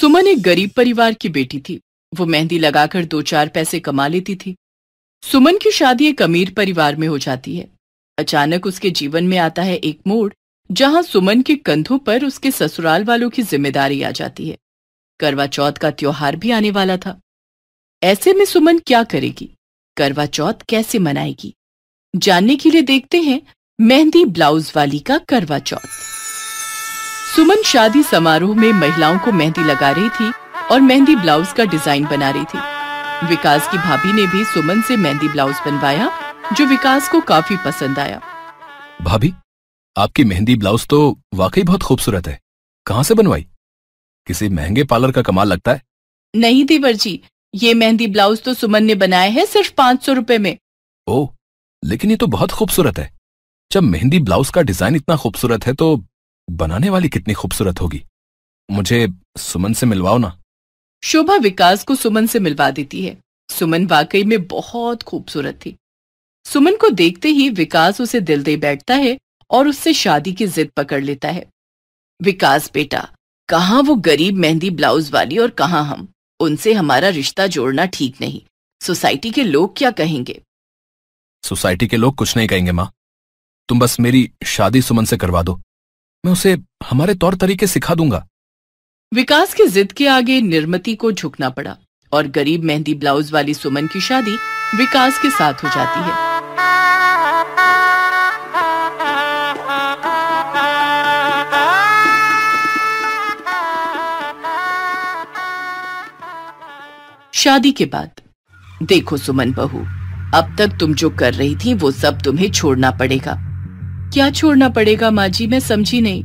सुमन एक गरीब परिवार की बेटी थी। वो मेहंदी लगाकर दो चार पैसे कमा लेती थी। सुमन की शादी एक अमीर परिवार में हो जाती है। अचानक उसके जीवन में आता है एक मोड़, जहाँ सुमन के कंधों पर उसके ससुराल वालों की ज़िम्मेदारी आ जाती है। करवा चौथ का त्योहार भी आने वाला था। ऐसे में सुमन क्या करेगी? करवा चौथ कैसे मनाएगी? जानने के लिए देखते हैं मेहंदी ब्लाउज वाली का करवा चौथ। सुमन शादी समारोह में महिलाओं को मेहंदी लगा रही थी और मेहंदी ब्लाउज का डिज़ाइन बना रही थी। विकास की भाभी ने भी सुमन से मेहंदी ब्लाउज बनवाया जो विकास को काफ़ी पसंद आया। भाभी आपकी मेहंदी ब्लाउज तो वाकई बहुत खूबसूरत है। कहाँ से बनवाई? किसी महँगे पार्लर का कमाल लगता है? नहीं दीवर जी ये मेहंदी ब्लाउज तो सुमन ने बनाया है सिर्फ़ पाँच सौ रुपए में। ओ लेकिन ये तो बहुत खूबसूरत है। जब मेहंदी ब्लाउज का डिज़ाइन इतना खूबसूरत है तो बनाने वाली कितनी खूबसूरत होगी। मुझे सुमन से मिलवाओ ना। शोभा विकास को सुमन से मिलवा देती है। सुमन वाकई में बहुत खूबसूरत थी। सुमन को देखते ही विकास उसे दिल दे बैठता है और उससे शादी की जिद पकड़ लेता है। विकास बेटा कहाँ वो गरीब मेहंदी ब्लाउज वाली और कहाँ हम? उनसे हमारा रिश्ता जोड़ना ठीक नहीं। सोसाइटी के लोग क्या कहेंगे? सोसाइटी के लोग कुछ नहीं कहेंगे माँ। तुम बस मेरी शादी सुमन से करवा दो। मैं उसे हमारे तौर तरीके सिखा दूँगा। विकास की जिद के आगे निर्मति को झुकना पड़ा और गरीब मेहंदी ब्लाउज वाली सुमन की शादी विकास के साथ हो जाती है। शादी के बाद, देखो सुमन बहू, अब तक तुम जो कर रही थी वो सब तुम्हें छोड़ना पड़ेगा। क्या छोड़ना पड़ेगा माँ जी मैं समझी नहीं।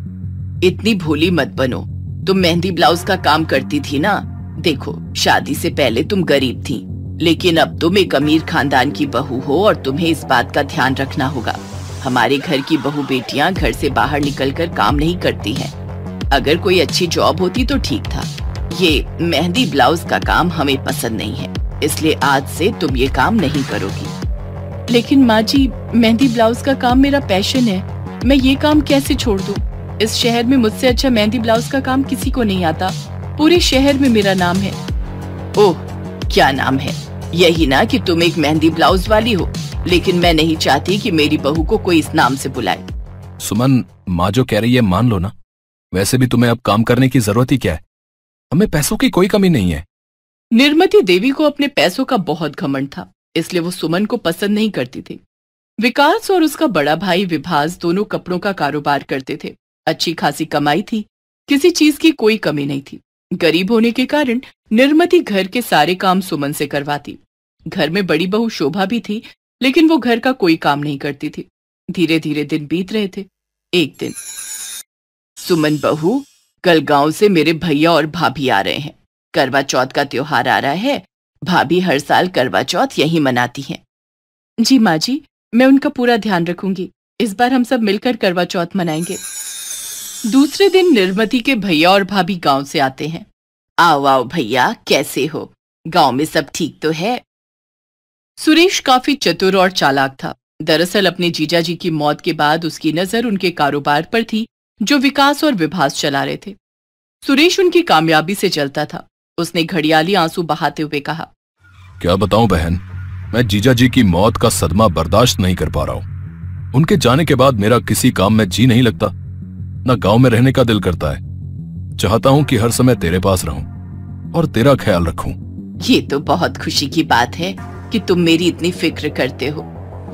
इतनी भोली मत बनो। तुम मेहंदी ब्लाउज का काम करती थी ना? देखो, शादी से पहले तुम गरीब थी। लेकिन अब तुम एक अमीर खानदान की बहू हो और तुम्हें इस बात का ध्यान रखना होगा। हमारे घर की बहू बेटियाँ घर से बाहर निकलकर काम नहीं करती हैं। अगर कोई अच्छी जॉब होती तो ठीक था। ये मेहंदी ब्लाउज का काम हमें पसंद नहीं है। इसलिए आज से तुम ये काम नहीं करोगी। लेकिन माँ जी मेहंदी ब्लाउज का काम मेरा पैशन है। मैं ये काम कैसे छोड़ दूँ? इस शहर में मुझसे अच्छा मेहंदी ब्लाउज का काम किसी को नहीं आता। पूरे शहर में मेरा नाम है। ओह क्या नाम है? यही ना कि तुम एक मेहंदी ब्लाउज वाली हो। लेकिन मैं नहीं चाहती कि मेरी बहू को कोई इस नाम से बुलाए। सुमन माँ जो कह रही है मान लो ना। वैसे भी तुम्हें अब काम करने की ज़रूरत ही क्या है? हमें पैसों की कोई कमी नहीं है। निर्मति देवी को अपने पैसों का बहुत घमंड था। इसलिए वो सुमन को पसंद नहीं करती थी। विकास और उसका बड़ा भाई विभास दोनों कपड़ों का कारोबार करते थे। अच्छी खासी कमाई थी। किसी चीज़ की कोई कमी नहीं थी। गरीब होने के कारण निर्मति घर के सारे काम सुमन से करवाती। घर में बड़ी बहू शोभा भी थी, लेकिन वो घर का कोई काम नहीं करती थी। धीरे धीरे दिन बीत रहे थे। एक दिन, सुमन बहू, कल गाँव से मेरे भैया और भाभी आ रहे हैं। करवा चौथ का त्योहार आ रहा है भाभी हर साल करवा चौथ यही मनाती हैं। जी माँ जी, मैं उनका पूरा ध्यान रखूँगी। इस बार हम सब मिलकर करवा चौथ मनाएँगे। दूसरे दिन निर्मति के भैया और भाभी गाँव से आते हैं। आओ आओ भैया, कैसे हो? गाँव में सब ठीक तो है? सुरेश काफ़ी चतुर और चालाक था। दरअसल अपने जीजा जी की मौत के बाद उसकी नज़र उनके कारोबार पर थी, जो विकास और विभास चला रहे थे। सुरेश उनकी कामयाबी से चलता था। उसने घड़ियाली आँसू बहाते हुए कहा। क्या बताऊँ बहन? मैं जीजा जी की मौत का सदमा बर्दाश्त नहीं कर पा रहा हूँ। उनके जाने के बाद मेरा किसी काम में जी नहीं लगता। न गाँव में रहने का दिल करता है। चाहता हूँ कि हर समय तेरे पास रहूँ और तेरा ख्याल रखूँ। ये तो बहुत खुशी की बात है कि तुम मेरी इतनी फ़िक्र करते हो।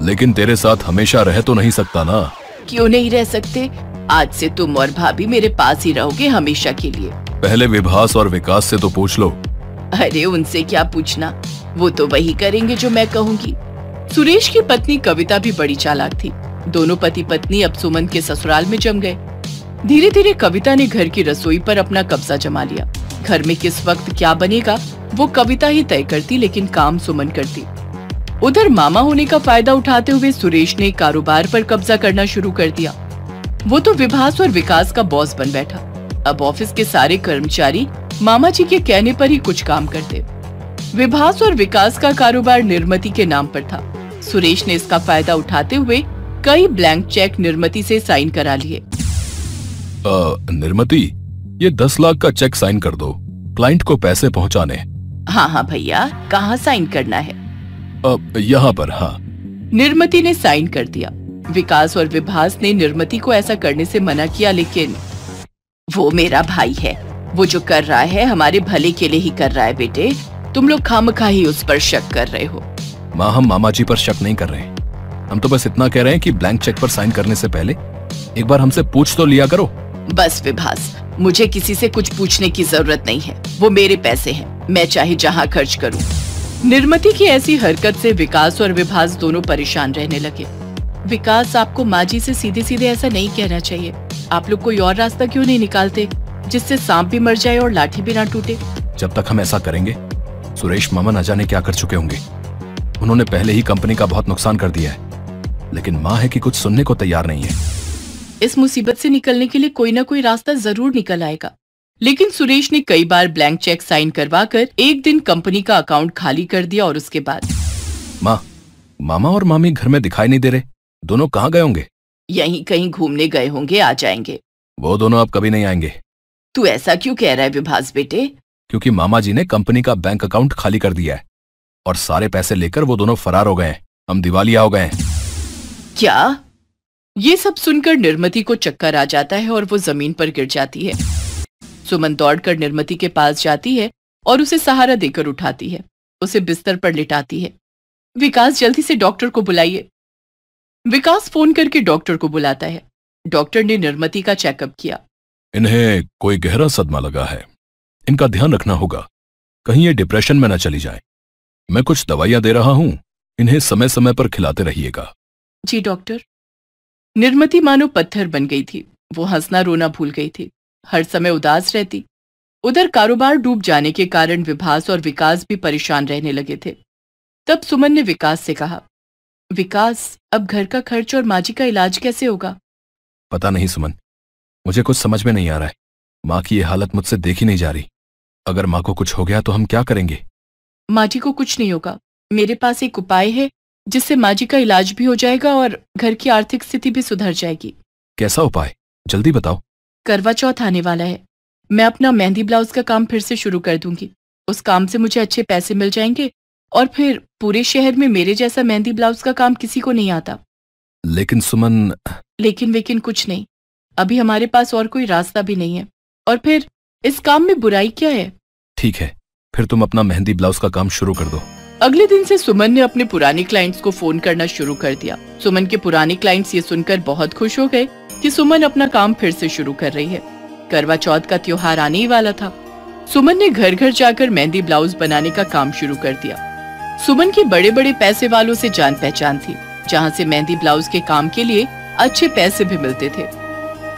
लेकिन तेरे साथ हमेशा रह तो नहीं सकता ना। क्यों नहीं रह सकते? आज से तुम और भाभी मेरे पास ही रहोगे हमेशा के लिए। पहले विभास और विकास से तो पूछ लो। अरे, उनसे क्या पूछना? वो तो वही करेंगे जो मैं कहूँगी। सुरेश की पत्नी कविता भी बड़ी चालाक थी। दोनों पति पत्नी अब सुमन के ससुराल में जम गए। धीरे धीरे कविता ने घर की रसोई पर अपना कब्जा जमा लिया। घर में किस वक्त क्या बनेगा, वो कविता ही तय करती, लेकिन काम सुमन करती। उधर मामा होने का फ़ायदा उठाते हुए सुरेश ने कारोबार पर कब्जा करना शुरू कर दिया। वो तो विभास और विकास का बॉस बन बैठा। अब ऑफ़िस के सारे कर्मचारी मामा जी के कहने पर ही कुछ काम करते। विभास और विकास का कारोबार निर्मति के नाम पर था। सुरेश ने इसका फ़ायदा उठाते हुए कई ब्लैंक चेक निर्मति से साइन करा लिए। निर्मति ये दस लाख का चेक साइन कर दो क्लाइंट को पैसे पहुँचाने। हाँ हाँ भैया कहाँ साइन करना है? यहाँ पर हाँ। निर्मति ने साइन कर दिया। विकास और विभास ने निर्मति को ऐसा करने से मना किया लेकिन वो मेरा भाई है। वो जो कर रहा है हमारे भले के लिए ही कर रहा है बेटे। तुम लोग खामखा ही उस पर शक कर रहे हो। माँ हम मामा जी पर शक नहीं कर रहे हम तो बस इतना कह रहे हैं कि ब्लैंक चेक पर साइन करने से पहले एक बार हमसे पूछ तो लिया करो। बस विभास मुझे किसी से कुछ पूछने की ज़रूरत नहीं है। वो मेरे पैसे हैं। मैं चाहे जहाँ खर्च करूँ। निर्मति की ऐसी हरकत से विकास और विभास दोनों परेशान रहने लगे। विकास आपको माँ जी से सीधे सीधे ऐसा नहीं कहना चाहिए। आप लोग कोई और रास्ता क्यों नहीं निकालते जिससे सांप भी मर जाए और लाठी भी ना टूटे? जब तक हम ऐसा करेंगे सुरेश मामा न जाने क्या कर चुके होंगे। उन्होंने पहले ही कंपनी का बहुत नुकसान कर दिया है लेकिन माँ है कि कुछ सुनने को तैयार नहीं है। इस मुसीबत से निकलने के लिए कोई ना कोई रास्ता ज़रूर निकल आएगा। लेकिन सुरेश ने कई बार ब्लैंक चेक साइन करवाकर एक दिन कंपनी का अकाउंट खाली कर दिया और उसके बाद माँ मामा और मामी घर में दिखाई नहीं दे रहे दोनों कहाँ गए होंगे? यहीं कहीं घूमने गए होंगे आ जाएँगे। वो दोनों अब कभी नहीं आएँगे। तू ऐसा क्यों कह रहा है विभास बेटे? क्योंकि मामा जी ने कंपनी का बैंक अकाउंट खाली कर दिया है और सारे पैसे लेकर वो दोनों फरार हो गए हम दिवालिया हो गए क्या? ये सब सुनकर निर्मति को चक्कर आ जाता है और वो ज़मीन पर गिर जाती है। सुमन दौड़कर निर्मति के पास जाती है और उसे सहारा देकर उठाती है। उसे बिस्तर पर लिटाती है। विकास जल्दी से डॉक्टर को बुलाइए। विकास फ़ोन करके डॉक्टर को बुलाता है। डॉक्टर ने निर्मति का चेकअप किया। इन्हें कोई गहरा सदमा लगा है। इनका ध्यान रखना होगा। कहीं ये डिप्रेशन में न चली जाए। मैं कुछ दवाइयाँ दे रहा हूँ। इन्हें समय समय पर खिलाते रहिएगा। जी डॉक्टर। निर्मति मानो पत्थर बन गई थी। वो हंसना रोना भूल गई थी। हर समय उदास रहती। उधर कारोबार डूब जाने के कारण विभास और विकास भी परेशान रहने लगे थे। तब सुमन ने विकास से कहा विकास अब घर का खर्च और माजी का इलाज कैसे होगा? पता नहीं सुमन। मुझे कुछ समझ में नहीं आ रहा है। माँ की ये हालत मुझसे देखी नहीं जा रही। अगर माँ को कुछ हो गया तो हम क्या करेंगे? माजी को कुछ नहीं होगा। मेरे पास एक उपाय है जिससे माजी का इलाज भी हो जाएगा और घर की आर्थिक स्थिति भी सुधर जाएगी। कैसा उपाय? जल्दी बताओ। करवा चौथ आने वाला है। मैं अपना मेहंदी ब्लाउज का काम फिर से शुरू कर दूँगी। उस काम से मुझे अच्छे पैसे मिल जाएँगे और फिर पूरे शहर में मेरे जैसा मेहंदी ब्लाउज का काम किसी को नहीं आता। लेकिन सुमन लेकिन वेकिन कुछ नहीं। अभी हमारे पास और कोई रास्ता भी नहीं है। और फिर इस काम में बुराई क्या है? ठीक है फिर तुम अपना मेहंदी ब्लाउज का काम शुरू कर दो। अगले दिन से सुमन ने अपने पुराने क्लाइंट्स को फ़ोन करना शुरू कर दिया। सुमन के पुराने क्लाइंट्स ये सुनकर बहुत खुश हो गए कि सुमन अपना काम फिर से शुरू कर रही है। करवा चौथ का त्योहार आने ही वाला था। सुमन ने घर घर जाकर मेहंदी ब्लाउज बनाने का काम शुरू कर दिया। सुमन की बड़े बड़े पैसे वालों से जान पहचान थी, जहाँ से मेहंदी ब्लाउज के काम के लिए अच्छे पैसे भी मिलते थे।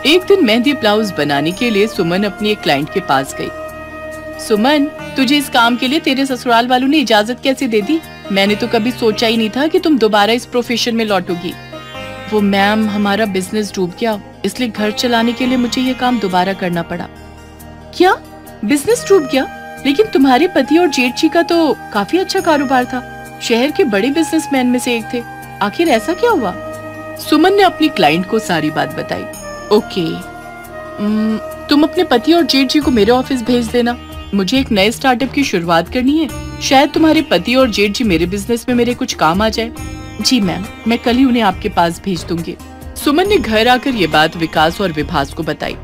एक दिन मेहंदी ब्लाउज बनाने के लिए सुमन अपनी एक क्लाइंट के पास गई। सुमन, तुझे इस काम के लिए तेरे ससुराल वालों ने इजाज़त कैसे दे दी? मैंने तो कभी सोचा ही नहीं था कि तुम दोबारा इस प्रोफेशन में लौटोगी। वो मैम हमारा बिज़नेस डूब गया, इसलिए घर चलाने के लिए मुझे ये काम दोबारा करना पड़ा। क्या? बिज़नेस डूब गया? लेकिन तुम्हारे पति और जेठ जी का तो काफ़ी अच्छा कारोबार था। शहर के बड़े बिजनेसमैन में से एक थे। आखिर ऐसा क्या हुआ? सुमन ने अपनी क्लाइंट को सारी बात बताई। ओके। तुम अपने पति और जेठ जी को मेरे ऑफ़िस भेज देना। मुझे एक नए स्टार्टअप की शुरुआत करनी है। शायद तुम्हारे पति और जेठ जी मेरे बिज़नेस में मेरे कुछ काम आ जाए। जी मैम मैं कल ही उन्हें आपके पास भेज दूँगी। सुमन ने घर आकर ये बात विकास और विभास को बताई।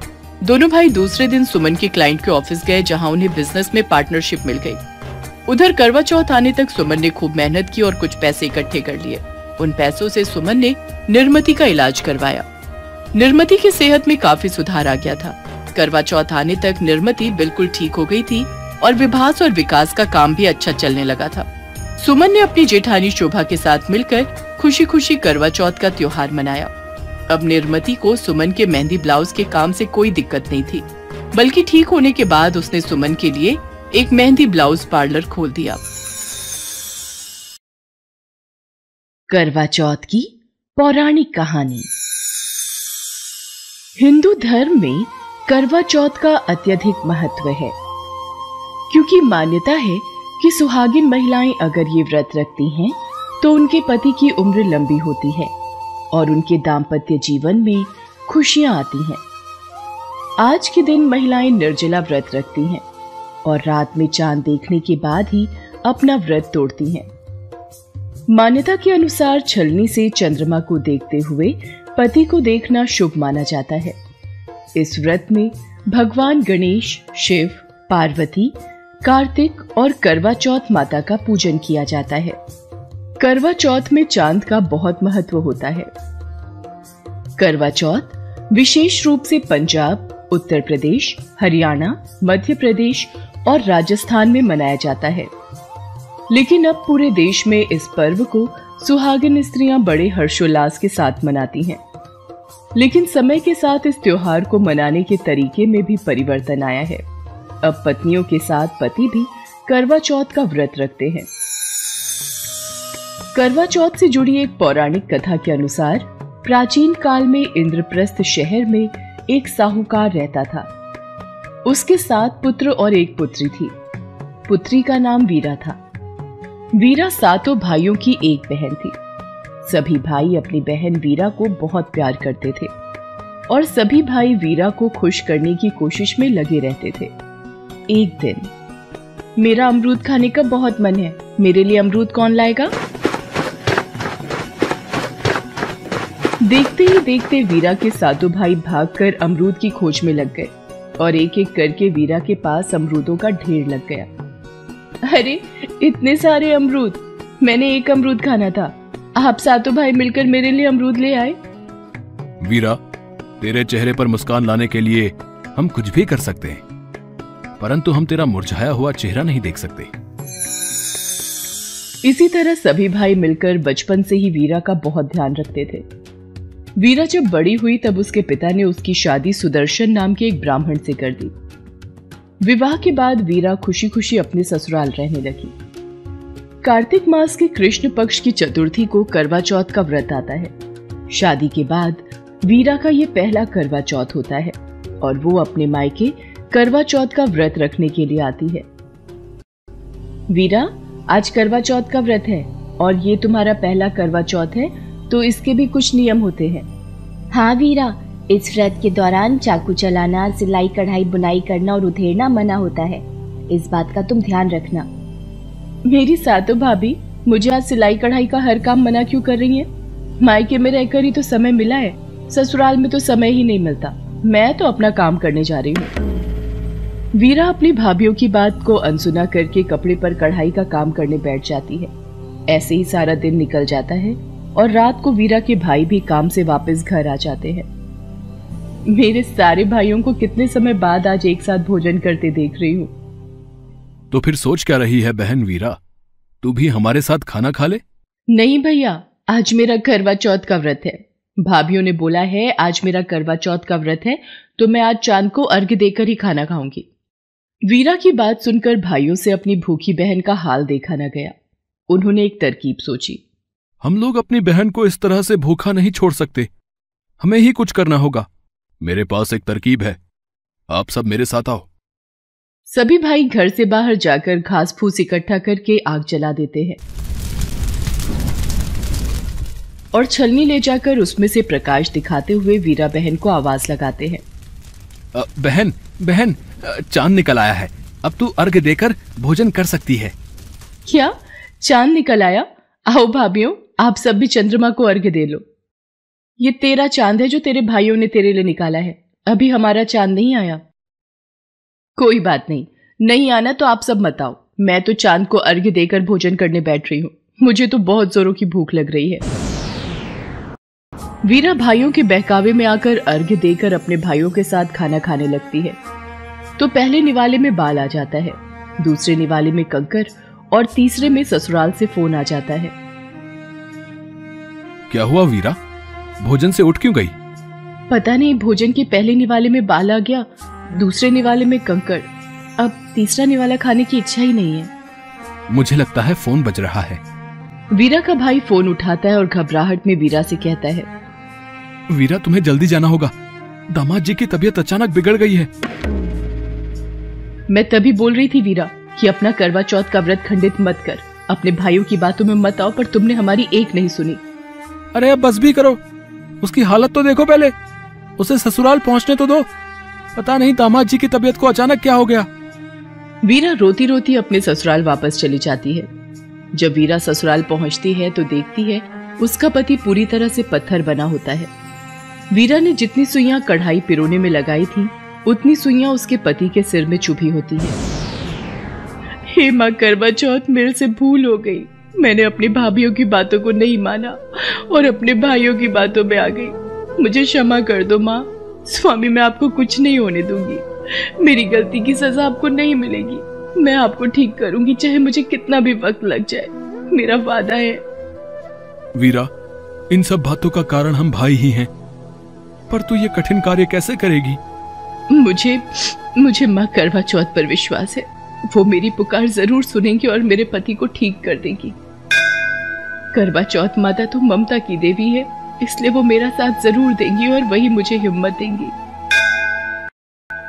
दोनों भाई दूसरे दिन सुमन के क्लाइंट के ऑफ़िस गए, जहाँ उन्हें बिज़नेस में पार्टनरशिप मिल गई। उधर करवा चौथ आने तक सुमन ने खूब मेहनत की और कुछ पैसे इकट्ठे कर लिए। उन पैसों से सुमन ने निर्मति का इलाज करवाया। निर्मति की सेहत में काफ़ी सुधार आ गया था। करवा चौथ आने तक निर्मति बिल्कुल ठीक हो गई थी और विभास और विकास का काम भी अच्छा चलने लगा था। सुमन ने अपनी जेठानी शोभा के साथ मिलकर खुशी खुशी करवा चौथ का त्योहार मनाया। अब निर्मति को सुमन के मेहंदी ब्लाउज के काम से कोई दिक्कत नहीं थी। बल्कि ठीक होने के बाद उसने सुमन के लिए एक मेहंदी ब्लाउज पार्लर खोल दिया। करवा चौथ की पौराणिक कहानी। हिंदू धर्म में करवा चौथ का अत्यधिक महत्व है, क्योंकि मान्यता है कि सुहागिन महिलाएँ अगर ये व्रत रखती हैं तो उनके पति की उम्र लंबी होती है। और उनके दाम्पत्य जीवन में खुशियाँ आती हैं। आज के दिन महिलाएँ निर्जला व्रत रखती हैं और रात में चाँद देखने के बाद ही अपना व्रत तोड़ती हैं। मान्यता के अनुसार छलनी से चंद्रमा को देखते हुए पति को देखना शुभ माना जाता है। इस व्रत में भगवान गणेश, शिव, पार्वती, कार्तिक और करवा चौथ माता का पूजन किया जाता है। करवा चौथ में चाँद का बहुत महत्व होता है। करवा चौथ विशेष रूप से पंजाब, उत्तर प्रदेश, हरियाणा, मध्य प्रदेश और राजस्थान में मनाया जाता है। लेकिन अब पूरे देश में इस पर्व को सुहागिन स्त्रियाँ बड़े हर्षोल्लास के साथ मनाती हैं। लेकिन समय के साथ इस त्योहार को मनाने के तरीके में भी परिवर्तन आया है। अब पत्नियों के साथ पति भी करवा चौथ का व्रत रखते हैं। करवा चौथ से जुड़ी एक पौराणिक कथा के अनुसार, प्राचीन काल में इंद्रप्रस्थ शहर में एक साहूकार रहता था। उसके सात पुत्र और एक पुत्री थी। पुत्री का नाम वीरा था। वीरा सातों भाइयों की एक बहन थी। सभी भाई अपनी बहन वीरा को बहुत प्यार करते थे और सभी भाई वीरा को खुश करने की कोशिश में लगे रहते थे। एक दिन, मेरा अमरूद खाने का बहुत मन है। मेरे लिए अमरूद कौन लाएगा? देखते ही देखते वीरा के सातों भाई भागकर अमरूद की खोज में लग गए और एक एक करके वीरा के पास अमरूदों का ढेर लग गया। अरे इतने सारे अमरूद। मैंने एक अमरूद खाना था। आप सातों भाई मिलकर मेरे लिए अमरूद ले आए। वीरा तेरे चेहरे पर मुस्कान लाने के लिए हम कुछ भी कर सकते हैं परंतु हम तेरा मुरझाया हुआ चेहरा नहीं देख सकते। इसी तरह सभी भाई मिलकर बचपन से ही वीरा का बहुत ध्यान रखते थे। वीरा जब बड़ी हुई, तब उसके पिता ने उसकी शादी सुदर्शन नाम के एक ब्राह्मण से कर दी। विवाह के बाद वीरा खुशी खुशी अपने ससुराल रहने लगी। कार्तिक मास के कृष्ण पक्ष की चतुर्थी को करवा चौथ का व्रत आता है। शादी के बाद वीरा का ये पहला करवा चौथ होता है और वो अपने मायके करवा चौथ का व्रत रखने के लिए आती है। वीरा, आज करवा चौथ का व्रत है और ये तुम्हारा पहला करवा चौथ है तो इसके भी कुछ नियम होते हैं। हाँ वीरा इस व्रत के दौरान चाकू चलाना सिलाई कढ़ाई बुनाई करना और उधेड़ना मना होता है। इस बात का तुम ध्यान रखना। मेरी सातों भाभी मुझे आज सिलाई कढ़ाई का हर काम मना क्यों कर रही है? मायके में रहकर ही तो समय मिला है। ससुराल में तो समय ही नहीं मिलता। मैं तो अपना काम करने जा रही हूँ। वीरा अपनी भाभीियों की बात को अनसुना करके कपड़े पर कढ़ाई का काम करने बैठ जाती है। ऐसे ही सारा दिन निकल जाता है। और रात को वीरा के भाई भी काम से वापस घर आ जाते हैं। मेरे सारे भाइयों को कितने समय बाद आज एक साथ भोजन करते देख रही हूँ। तो फिर सोच क्या रही है बहन वीरा? तू भी हमारे साथ खाना खा ले? नहीं भैया आज मेरा करवा चौथ का व्रत है। भाभीियों ने बोला है आज मेरा करवा चौथ का व्रत है तो मैं आज चाँद को अर्घ देकर ही खाना खाऊँगी। वीरा की बात सुनकर भाइयों से अपनी भूखी बहन का हाल देखा न गया। उन्होंने एक तरकीब सोची। हम लोग अपनी बहन को इस तरह से भूखा नहीं छोड़ सकते। हमें ही कुछ करना होगा। मेरे पास एक तरकीब है। आप सब मेरे साथ आओ। सभी भाई घर से बाहर जाकर घास फूस इकट्ठा करके आग जला देते हैं। और छलनी ले जाकर उसमें से प्रकाश दिखाते हुए वीरा बहन को आवाज़ लगाते हैं। बहन बहन चाँद निकल आया है। अब तू अर्घ देकर भोजन कर सकती है। क्या? चाँद निकल आया? आओ भाभीियों। आप सब भी चंद्रमा को अर्घ्य दे लो। ये तेरा चाँद है जो तेरे भाइयों ने तेरे लिए निकाला है। अभी हमारा चाँद नहीं आया। कोई बात नहीं। नहीं आना तो आप सब मत आओ। मैं तो चाँद को अर्घ्य देकर भोजन करने बैठ रही हूँ। मुझे तो बहुत जोरों की भूख लग रही है। वीरा भाइयों के बहकावे में आकर अर्घ्य देकर अपने भाइयों के साथ खाना खाने लगती है। तो पहले निवाले में बाल आ जाता है। दूसरे निवाले में कंकर और तीसरे में ससुराल से फ़ोन आ जाता है। क्या हुआ वीरा? भोजन से उठ क्यों गई? पता नहीं भोजन के पहले निवाले में बाल आ गया दूसरे निवाले में कंकड़। अब तीसरा निवाला खाने की इच्छा ही नहीं है। मुझे लगता है फ़ोन बज रहा है। वीरा का भाई फ़ोन उठाता है और घबराहट में वीरा से कहता है। वीरा तुम्हें जल्दी जाना होगा। दामाद जी की तबीयत अचानक बिगड़ गई है। मैं तभी बोल रही थी वीरा कि अपना करवा चौथ का व्रत खंडित मत कर। अपने भाइयों की बातों में मत आओ पर तुमने हमारी एक नहीं सुनी। अरे अब बस भी करो। उसकी हालत तो देखो पहले। उसे ससुराल पहुँचने तो दो। पता नहीं दामाद जी की तबीयत को अचानक क्या हो गया। वीरा रोती रोती अपने ससुराल वापस चली जाती है। जब वीरा ससुराल पहुँचती है तो देखती है, उसका पति पूरी तरह से पत्थर बना होता है। वीरा ने जितनी सुइयाँ कढ़ाई पिरोने में लगाई थी, उतनी सुइयाँ उसके पति के सिर में चुभी होती है। हे माँ करवा चौथ मेरे से भूल हो गई। मैंने अपनी भाभीियों की बातों को नहीं माना और अपने भाइयों की बातों में आ गई। मुझे क्षमा कर दो माँ। स्वामी मैं आपको कुछ नहीं होने दूँगी। मेरी गलती की सजा आपको नहीं मिलेगी। मैं आपको ठीक करूँगी चाहे मुझे कितना भी वक्त लग जाए। मेरा वादा है। वीरा इन सब बातों का कारण हम भाई ही हैं। पर तू ये कठिन कार्य कैसे करेगी? मुझे मुझे माँ करवा चौथ पर विश्वास है। वो मेरी पुकार ज़रूर सुनेंगी और मेरे पति को ठीक कर देगी। करवा चौथ माता तो ममता की देवी है, इसलिए वो मेरा साथ ज़रूर देंगी और वही मुझे हिम्मत देंगी।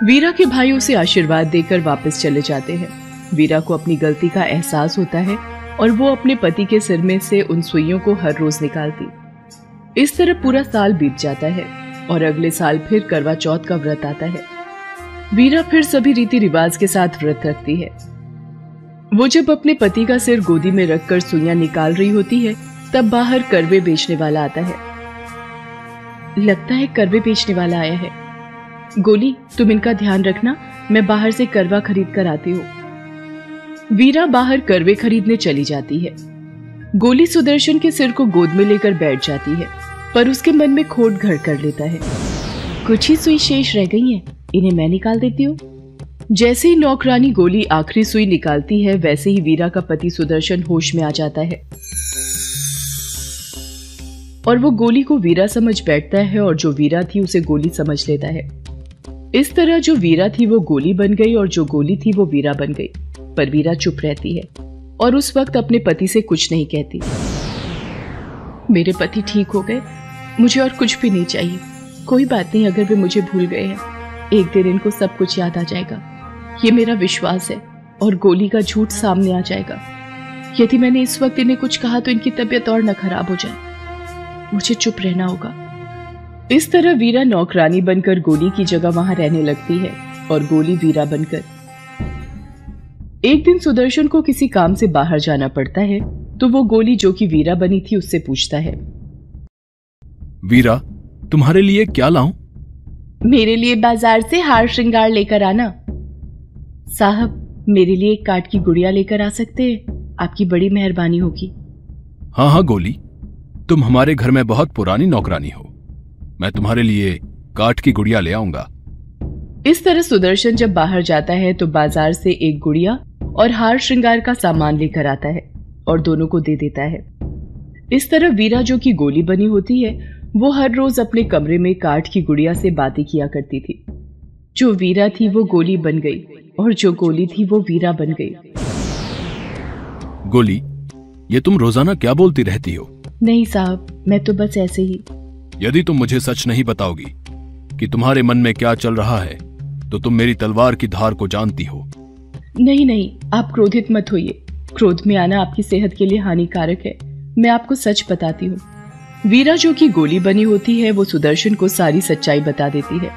वीरा के भाई उसे आशीर्वाद देकर वापस चले जाते हैं। वीरा को अपनी गलती का एहसास होता है और वो अपने पति के सिर में से उन सुइयों को हर रोज निकालती। इस तरह पूरा साल बीत जाता है और अगले साल फिर करवा चौथ का व्रत आता है। वीरा फिर सभी रीति रिवाज के साथ व्रत रखती है। वो जब अपने पति का सिर गोदी में रखकर सुइया निकाल रही होती है, तब बाहर करवे बेचने वाला आता है। लगता है करवे बेचने वाला आया है। गोली, तुम इनका ध्यान रखना, मैं बाहर से करवा खरीद कर आती हूँ। वीरा बाहर करवे खरीदने चली जाती है। गोली सुदर्शन के सिर को गोद में लेकर बैठ जाती है, पर उसके मन में खोट घर कर लेता है। कुछ ही सुई शेष रह गई है, इन्हें मैं निकाल देती हूँ। जैसे ही नौकरानी गोली आखिरी सुई निकालती है, वैसे ही वीरा का पति सुदर्शन होश में आ जाता है। और वो गोली को वीरा समझ बैठता है और जो वीरा थी उसे गोली समझ लेता है। इस तरह जो वीरा थी वो गोली बन गई और जो गोली थी वो वीरा बन गई, पर वीरा चुप रहती है और उस वक्त अपने पति से कुछ नहीं कहती। मेरे पति ठीक हो गए, मुझे और कुछ भी नहीं चाहिए। कोई बात नहीं, अगर वे मुझे भूल गए हैं, एक दिन इनको सब कुछ याद आ जाएगा। ये मेरा विश्वास है और गोली का झूठ सामने आ जाएगा। यदि मैंने इस वक्त इन्हें कुछ कहा तो इनकी तबीयत और न खराब हो जाए। मुझे चुप रहना होगा। इस तरह वीरा नौकरानी बनकर गोली की जगह वहाँ रहने लगती है और गोली वीरा बनकर। एक दिन सुदर्शन को किसी काम से बाहर जाना पड़ता है तो वो गोली जो कि वीरा बनी थी उससे पूछता है। वीरा तुम्हारे लिए क्या लाऊं? मेरे लिए बाज़ार से हार श्रृंगार लेकर आना। साहब मेरे लिए एक काट की गुड़िया लेकर आ सकते हैं? आपकी बड़ी मेहरबानी होगी। हाँ हाँ गोली। तुम हमारे घर में बहुत पुरानी नौकरानी हो। मैं तुम्हारे लिए काट की गुड़िया ले आऊँगा। इस तरह सुदर्शन जब बाहर जाता है तो बाज़ार से एक गुड़िया और हार श्रृंगार का सामान लेकर आता है और दोनों को दे देता है। इस तरह वीरा जो की गोली बनी होती है वो हर रोज अपने कमरे में काठ की गुड़िया से बातें किया करती थी। जो वीरा थी वो गोली बन गई। और जो गोली थी वो वीरा बन गई। गोली ये तुम रोज़ाना क्या बोलती रहती हो? नहीं साहब मैं तो बस ऐसे ही। यदि तुम मुझे सच नहीं बताओगी कि तुम्हारे मन में क्या चल रहा है तो तुम मेरी तलवार की धार को जानती हो। नहीं नहीं आप क्रोधित मत होइए। क्रोध में आना आपकी सेहत के लिए हानिकारक है। मैं आपको सच बताती हूँ। वीरा जो की गोली बनी होती है वो सुदर्शन को सारी सच्चाई बता देती है।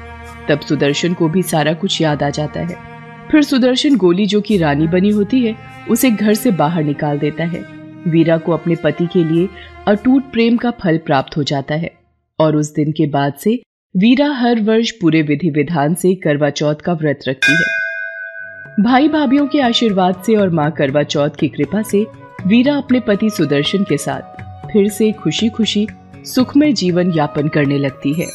तब सुदर्शन को भी सारा कुछ याद आ जाता है। फिर सुदर्शन गोली जो की रानी बनी होती है, उसे घर से बाहर निकाल देता है। वीरा को अपने पति के लिए अटूट प्रेम का फल प्राप्त हो जाता है और उस दिन के बाद से वीरा हर वर्ष पूरे विधि विधान से करवा चौथ का व्रत रखती है। भाई भाभीियों के आशीर्वाद से और माँ करवा चौथ की कृपा से वीरा अपने पति सुदर्शन के साथ फिर से खुशी खुशी सुखमय जीवन यापन करने लगती है।